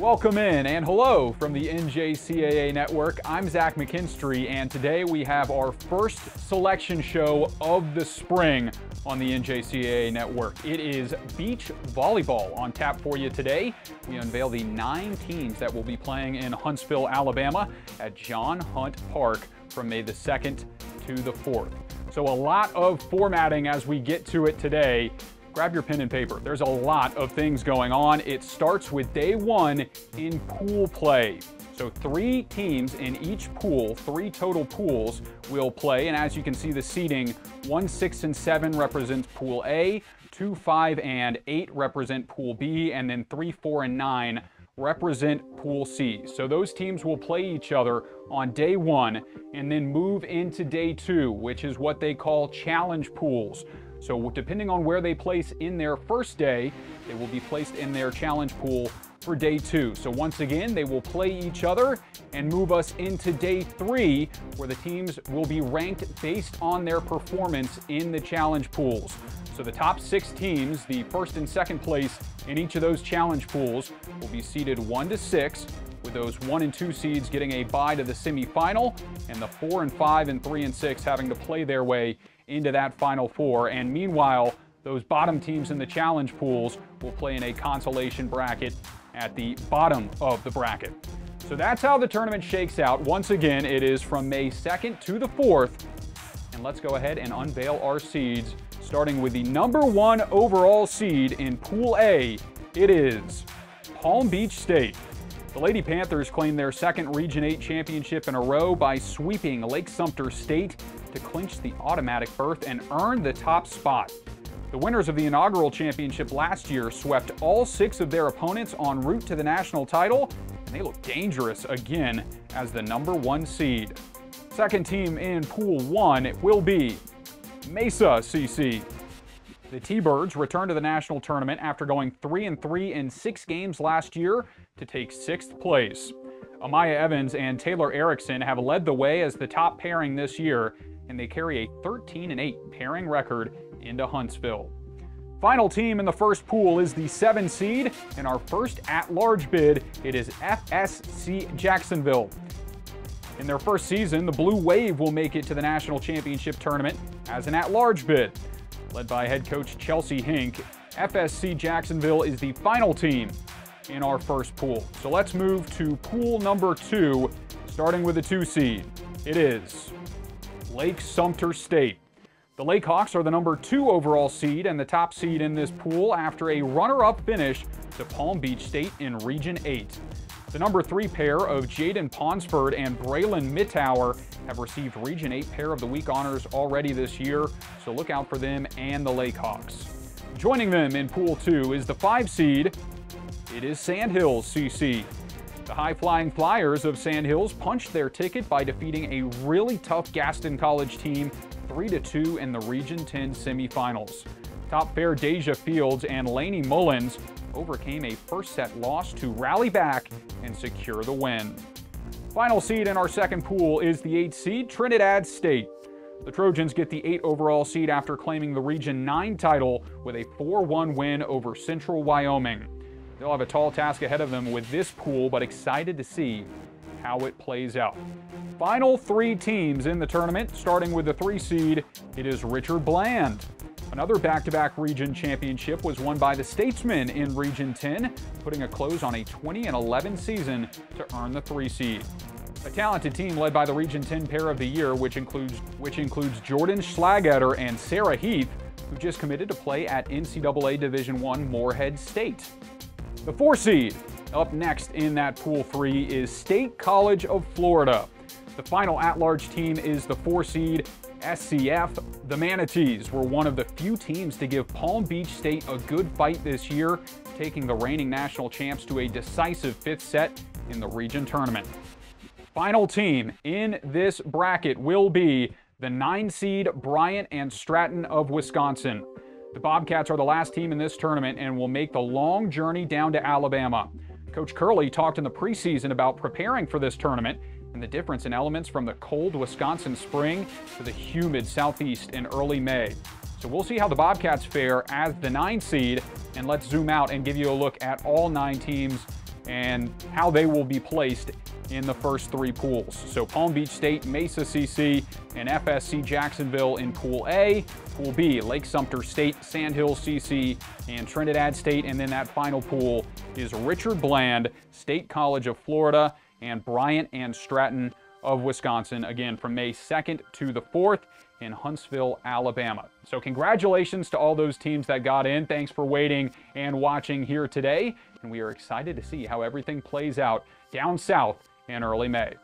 Welcome in and hello from the NJCAA Network. I'm Zach McKinstry, and today we have our first selection show of the spring on the NJCAA Network. It is beach volleyball on tap for you today. We unveil the nine teams that will be playing in Huntsville, Alabama at John Hunt Park from May the 2nd to the 4th. So, a lot of formatting as we get to it today grab your pen and paper. There's a lot of things going on. It starts with day one in pool play. So three teams in each pool, three total pools will play. And as you can see, the seeding, one, six, and seven represents pool A, two, five, and eight represent pool B, and then three, four, and nine represent Pool C. So those teams will play each other on day one and then move into day two, which is what they call challenge pools. So depending on where they place in their first day, they will be placed in their challenge pool for day two. So once again, they will play each other and move us into day three, where the teams will be ranked based on their performance in the challenge pools. So the top six teams, the first and second place in each of those challenge pools, will be seeded one to six, with those one and two seeds getting a bye to the semifinal, and the four and five and three and six having to play their way into that Final Four. And meanwhile, those bottom teams in the challenge pools will play in a consolation bracket at the bottom of the bracket. So that's how the tournament shakes out. Once again, it is from May 2nd to the 4th. And let's go ahead and unveil our seeds, starting with the number one overall seed in Pool A. It is Palm Beach State. The Lady Panthers claim their second Region 8 championship in a row by sweeping Lake Sumter State to clinch the automatic berth and earn the top spot. The winners of the inaugural championship last year swept all six of their opponents en route to the national title, and they look dangerous again as the number one seed. Second team in Pool 1 will be Mesa CC. The T-Birds return to the national tournament after going 3 and 3 in 6 games last year to take 6th place. Amaya Evans and Taylor Erickson have led the way as the top pairing this year and they carry a 13 and 8 pairing record into Huntsville. Final team in the first pool is the 7 seed. In our first at-large bid, it is FSC Jacksonville. In their first season, the Blue Wave will make it to the national championship tournament as an at-large bid. Led by head coach Chelsea Hink, FSC Jacksonville is the final team in our first pool. So let's move to pool number two, starting with the two seed. It is Lake Sumter State. The Lakehawks are the number two overall seed and the top seed in this pool after a runner-up finish to Palm Beach State in Region 8. The number three pair of Jaden Ponsford and Braylon Mittauer have received Region 8 Pair of the Week honors already this year, so look out for them and the Lakehawks. Joining them in Pool 2 is the five seed. It is Sandhills CC. High-flying Flyers of Sandhills punched their ticket by defeating a really tough Gaston College team 3-2 in the Region 10 semifinals. Top pair Deja Fields and Laney Mullins overcame a first-set loss to rally back and secure the win. Final seed in our second pool is the 8 seed Trinidad State. The Trojans get the 8 overall seed after claiming the Region 9 title with a 4-1 win over Central Wyoming. They'll have a tall task ahead of them with this pool, but excited to see how it plays out. Final three teams in the tournament, starting with the three seed, it is Richard Bland. Another back-to-back region championship was won by the Statesmen in Region 10, putting a close on a 20 and 11 season to earn the three seed. A talented team led by the Region 10 pair of the year, which includes which includes Jordan Schlagetter and Sarah Heath, who just committed to play at NCAA Division I Morehead State. The four seed up next in that pool three is State College of Florida. The final at-large team is the four seed SCF. The Manatees were one of the few teams to give Palm Beach State a good fight this year, taking the reigning national champs to a decisive fifth set in the region tournament. Final team in this bracket will be the nine seed Bryant and Stratton of Wisconsin. The Bobcats are the last team in this tournament and will make the long journey down to Alabama. Coach Curley talked in the preseason about preparing for this tournament and the difference in elements from the cold Wisconsin spring to the humid southeast in early May. So we'll see how the Bobcats fare as the nine seed, and let's zoom out and give you a look at all nine teams and how they will be placed in the first three pools. So Palm Beach State, Mesa CC, and FSC Jacksonville in Pool A. Pool B, Lake Sumter State, Sandhill CC, and Trinidad State. And then that final pool is Richard Bland, State College of Florida, and Bryant and Stratton of Wisconsin, again from May 2nd to the 4th in Huntsville, Alabama. So congratulations to all those teams that got in. Thanks for waiting and watching here today. And we are excited to see how everything plays out down south in early May.